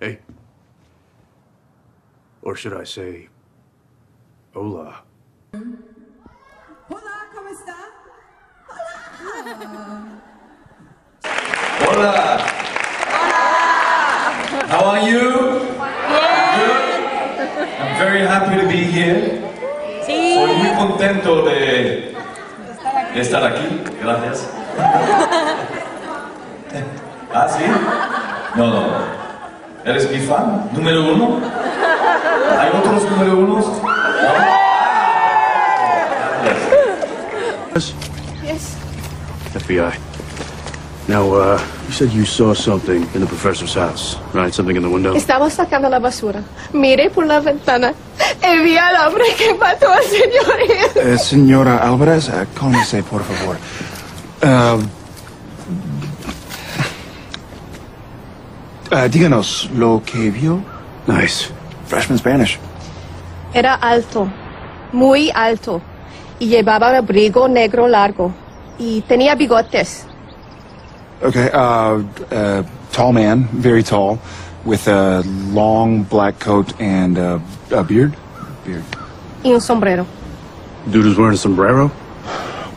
Hey. Or should I say, hola? Hola, ¿cómo está? Hola. Hola. How are you? Good. I'm very happy to be here. Sí. Soy muy contento de, de estar aquí. Gracias. ¿Ah, sí? No, no. ¿Eres mi fan? ¿Número uno? ¿Hay otros número unos? ¿No? Yes. FBI. Now, uh, you said you saw something in the professor's house, right? Something in the window? Estaba sacando la basura. Miré por la ventana y vi al hombre que mató al señor. Eh, señora Álvarez, eh, cálmese, por favor. Eh, eh, díganos lo que vio. Nice. Freshman Spanish. Era alto, muy alto, y llevaba un abrigo negro largo, y tenía bigotes. Okay, uh, uh, tall man, very tall, with a long black coat and uh, a beard. Beard. y un sombrero. Dude was wearing a sombrero?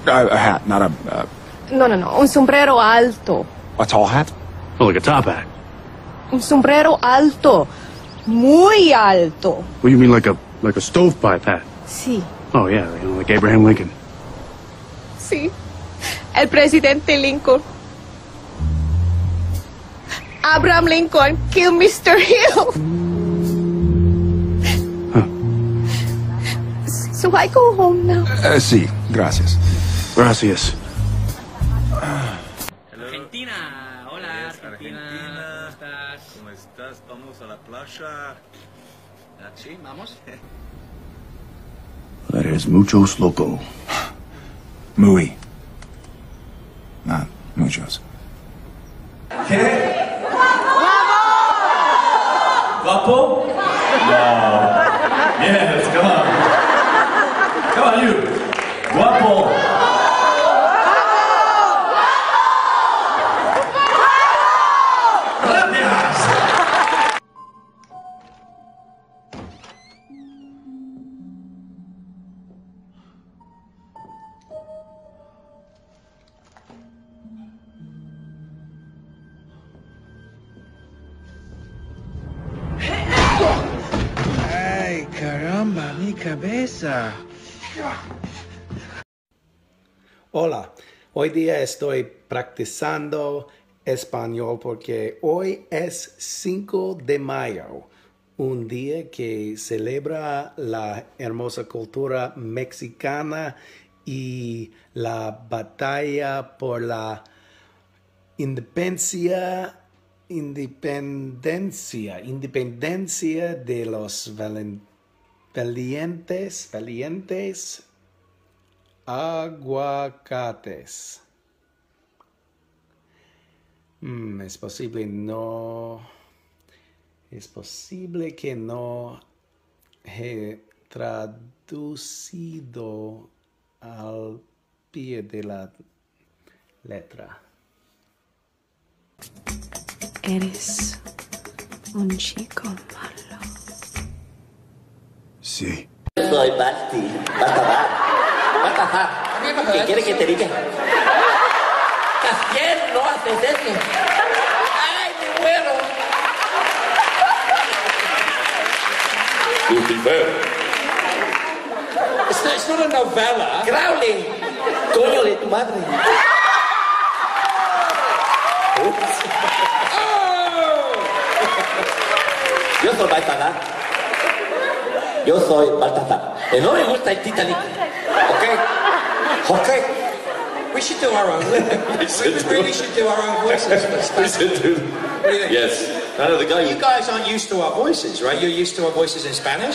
Uh, a hat, not a uh, No, no, no, un sombrero alto. a tall hat. Oh, like a top hat. Un sombrero alto, muy alto. What do you mean, like a like a stovepipe hat? Sí, Oh yeah, you know, like Abraham Lincoln. sí. El presidente Lincoln. Abraham Lincoln killed Mr. Hill. So I go home now. Uh, sí, gracias. Gracias. Argentina, hola Argentina, ¿cómo estás? Vamos a la playa. Ah, Sí, vamos. That is muchos loco. Muy. Not muchos. ¿Qué? ¿Guapo? No. Yes, mi cabeza. Hola, hoy día estoy practicando español porque hoy es 5 de mayo, un día que celebra la hermosa cultura mexicana y la batalla por la independencia independencia independencia de los valen- valientes valientes aguacates Mm, es posible no es posible que no he traducido al pie de la letra Eres un chico. Sí. Soy Basti. Baltasar. ¿Qué quieres que te diga? Castiel, no haces eso. ¡Ay, me muero! Lucifer. Not, it's not a novella. Crowley. Coño de tu madre. Yo soy Baltasar. Yo soy Baltasar. Eh, No me gusta el Titanic. ¿Ok? ¿Ok? We should do our own. we really should do our own voices. Spanish. What do? Yes. None of the guy You guys aren't used to our voices, right? You're used to our voices in Spanish.